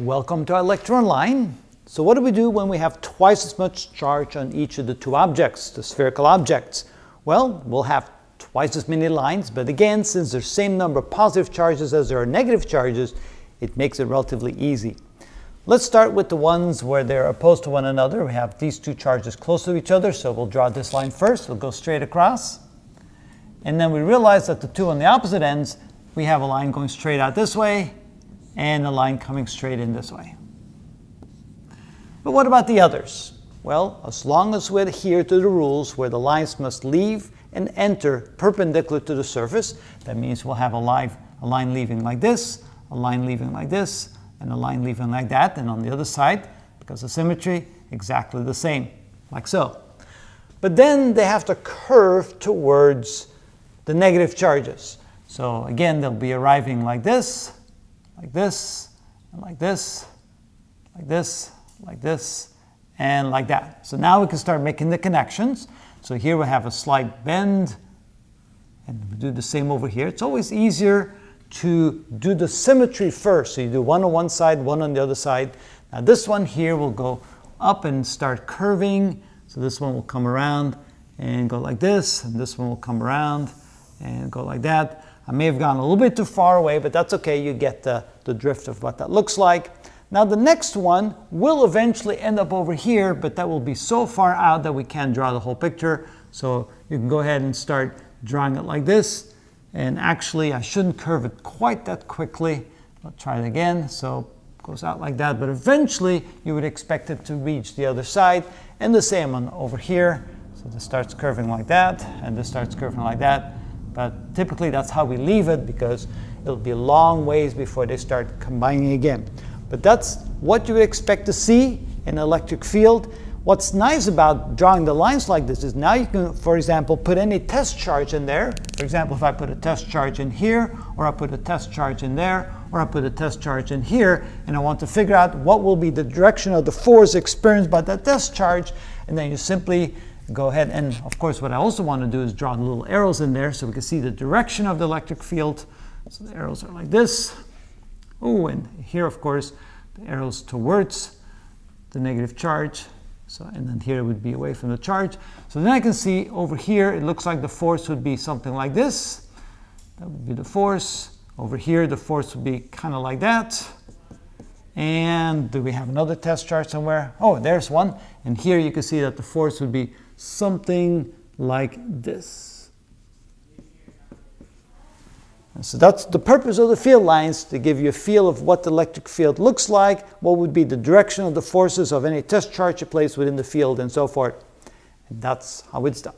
Welcome to ilectureonline. So what do we do when we have twice as much charge on each of the two objects, the spherical objects? Well, we'll have twice as many lines, but again, since there's the same number of positive charges as there are negative charges, it makes it relatively easy. Let's start with the ones where they're opposed to one another. We have these two charges close to each other, so we'll draw this line first. We'll go straight across. And then we realize that the two on the opposite ends, we have a line going straight out this way, and a line coming straight in this way. But what about the others? Well, as long as we adhere to the rules where the lines must leave and enter perpendicular to the surface, that means we'll have a line, a line leaving like this, a line leaving like this, and a line leaving like that, and on the other side, because of symmetry, exactly the same, like so. But then they have to curve towards the negative charges. So again, they'll be arriving like this, like this, and like this, like this, like this, and like that. So now we can start making the connections. So here we have a slight bend, and we do the same over here. It's always easier to do the symmetry first. So you do one on one side, one on the other side. Now this one here will go up and start curving. So this one will come around and go like this, and this one will come around and go like that. I may have gone a little bit too far away, but that's okay. You get the, the drift of what that looks like. Now the next one will eventually end up over here, but that will be so far out that we can't draw the whole picture. So you can go ahead and start drawing it like this. And actually, I shouldn't curve it quite that quickly. I'll try it again. So it goes out like that, but eventually you would expect it to reach the other side. And the same one over here. So this starts curving like that, and this starts curving like that. But typically that's how we leave it because it'll be a long ways before they start combining again. But that's what you would expect to see in an electric field. What's nice about drawing the lines like this is now you can, for example, put any test charge in there. For example, if I put a test charge in here, or I put a test charge in there, or I put a test charge in here, and I want to figure out what will be the direction of the force experienced by that test charge, and then you simply go ahead and of course what I also want to do is draw little arrows in there so we can see the direction of the electric field. So the arrows are like this. Oh, and here of course the arrows towards the negative charge. So, and then here it would be away from the charge. So then I can see over here, it looks like the force would be something like this. That would be the force. Over here, the force would be kind of like that. And do we have another test charge somewhere? Oh, there's one. And here you can see that the force would be something like this. And so that's the purpose of the field lines, to give you a feel of what the electric field looks like, what would be the direction of the forces of any test charge you place within the field and so forth. And that's how it's done.